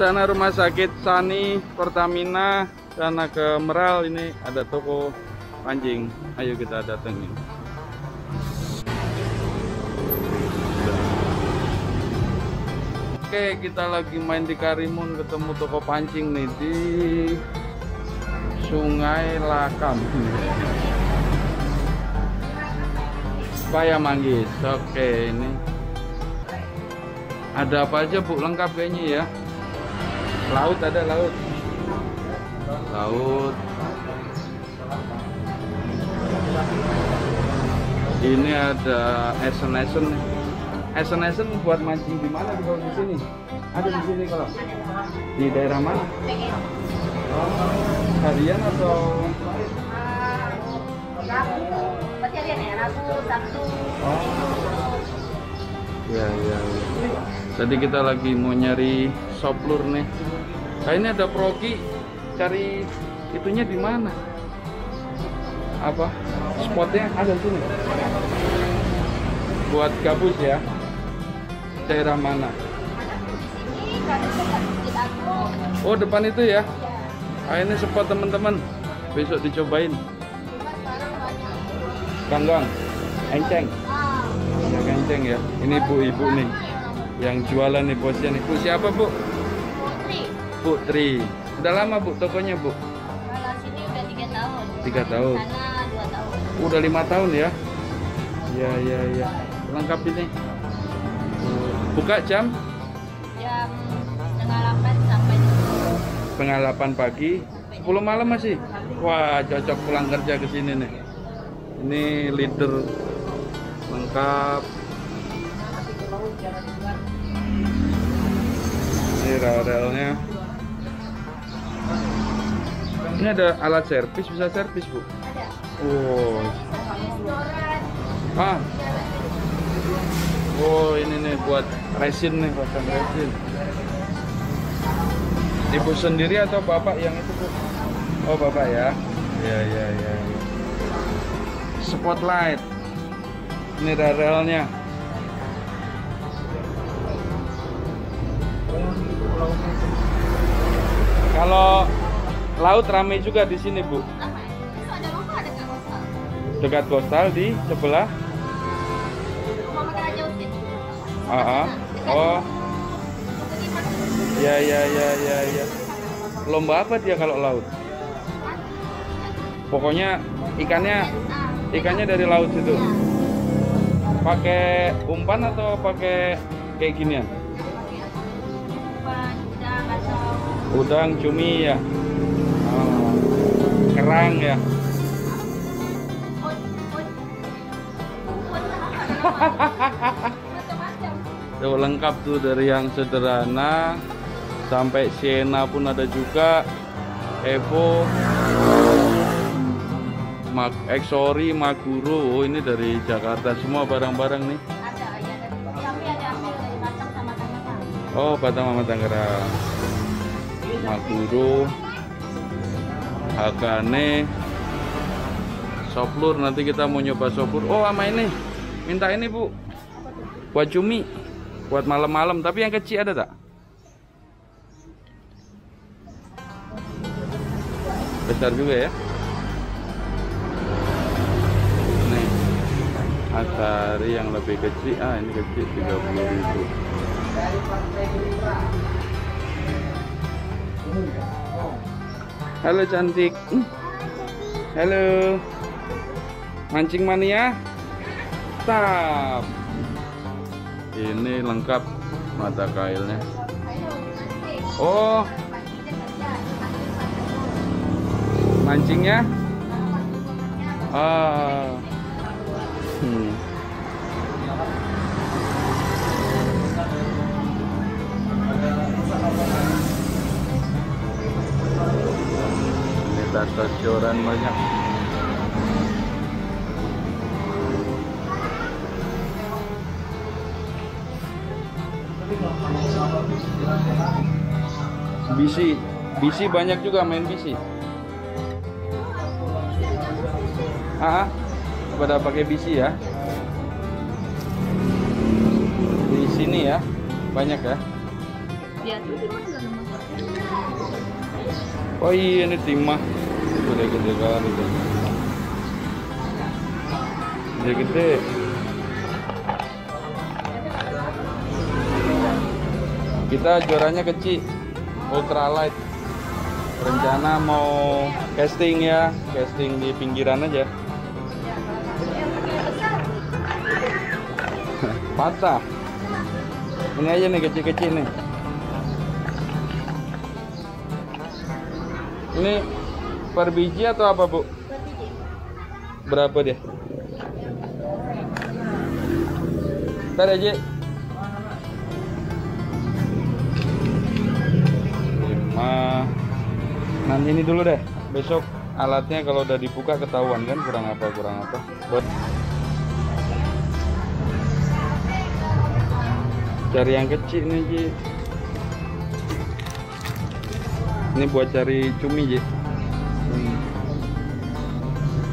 sana rumah sakit Sani Pertamina sana ke Meral ini ada toko pancing ayo kita datengin. Oke kita lagi main di Karimun ketemu toko pancing nih di Sungai Lakam. Paya Manggis. Oke ini. Ada apa aja bu? Lengkap kayaknya ya laut ada laut. Laut. Ini ada esen esen esen esen buat mancing di mana di di sini? Ada di sini kalau. Di daerah mana? Oh, harian atau? Ya, oh ya ya, ya. tadi kita lagi mau nyari soplur nih Nah ini ada progi cari itunya di mana? Apa? Spotnya ada sini. Buat gabus ya. Daerah mana? Oh depan itu ya. Ya, Ah ini spot teman-teman. Besok dicobain. Ganggang, enceng, enceng ya. Ini ibu-ibu nih yang jualan nih bosnya nih. Bu siapa bu? Putri. Udah lama bu tokonya bu? Kalau sini udah tiga tahun. Tiga tahun. Sana dua tahun. Udah lima tahun ya? Ya ya ya. Lengkap ini. Buka jam Jam setengah delapan sampai setengah delapan pagi, 10 malam masih. Wah cocok pulang kerja ke sini nih. Ini leader lengkap. Ini rel-relnya. Ini ada alat servis, bisa servis bu. ada. Oh, ah, Oh ini nih buat resin nih pasang resin. Ibu sendiri atau bapak yang itu bu? Oh bapak ya? Ya ya ya. Spotlight. Ini relnya. Kalau laut ramai juga di sini bu. Itu? Dekat kostal di sebelah. Aja Usin. Ah, ah. Oh, ya ya ya ya ya. Lomba apa dia kalau laut? Pokoknya ikannya ikannya dari laut situ. Pakai umpan atau pakai kayak ginian? Udang, cumi ya. Oh, kerang ya. Tuh lengkap tuh dari yang sederhana sampai Siena pun ada juga. Evo, Mag Exori, Maguro. Oh, ini dari Jakarta semua barang-barang nih. Ada ya dari tapi ada hasil dari Batam sama Tangerang. Oh, Batam sama Tangerang. Maguro, Hakane, Soplur. Nanti kita mau nyoba Soplur. Oh, sama ini. Minta ini, Bu. Buat cumi. Buat malam-malam. Tapi yang kecil ada tak? Besar juga ya. Nih. Asari yang lebih kecil. Ah, ini kecil 30.000. Halo cantik. Halo. Mancing mania. Tap. Ini lengkap mata kailnya. Oh, mancingnya? Ah. Hmm. Ini tas-tas joran banyak. Bisi, bisi banyak juga main bisi. Ah, ah. pada pakai bisi ya. Di sini ya, banyak ya. Oh iya ini timah gede-gede kali itu. Gede-gede. Kita juaranya kecil, ultralight. Rencana mau casting ya, casting di pinggiran aja. Patah. Ini aja nih kecil-kecil nih. Ini per biji atau apa bu? Berapa dia? Ntar aja. Lima. Nanti ini dulu deh. Besok alatnya kalau udah dibuka ketahuan kan kurang apa kurang apa. Buat cari yang kecil nih Ji. Ini buat cari cumi Ji. Hmm.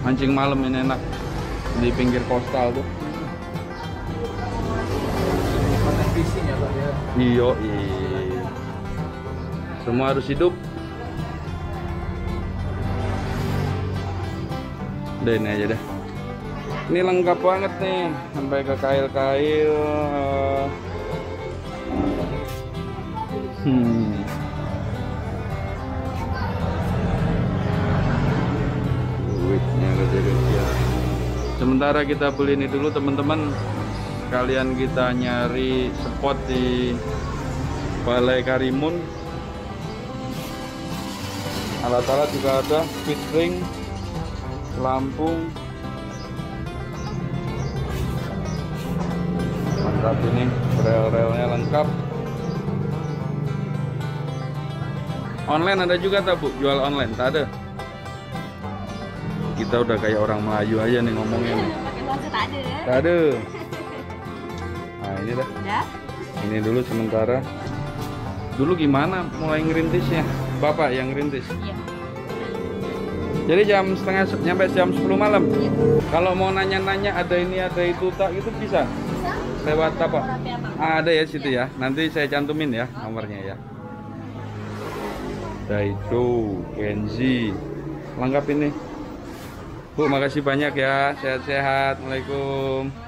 Mancing malam ini enak di pinggir kostal tuh. Iyo, iya. Semua harus hidup. Udah ini aja deh. Ini lengkap banget nih, sampai ke kail-kail. Hmm. Sementara kita beli ini dulu teman-teman. Kalian kita nyari spot di Balai Karimun. Alat-alat juga ada, speed ring, Lampung. Mantap ini, rel-relnya lengkap. Online ada juga tak bu? Jual online? Tak ada. Kita udah kayak orang Melayu aja nih ngomongnya nih. Ada ya? Tak ada. Nah ini dah. Ya. Ini dulu sementara. Dulu gimana mulai ngerintisnya? Bapak yang ngerintis. Iya. Jadi jam setengah nyampe jam 10 malam. Iya. Kalau mau nanya-nanya ada ini ada itu tak itu bisa Bisa? lewat apa? Ah, ada ya situ ya. Nanti saya cantumin ya nomornya ya. Daido, Kenzi, lengkap ini. Bu, makasih banyak ya. Sehat-sehat. Assalamualaikum.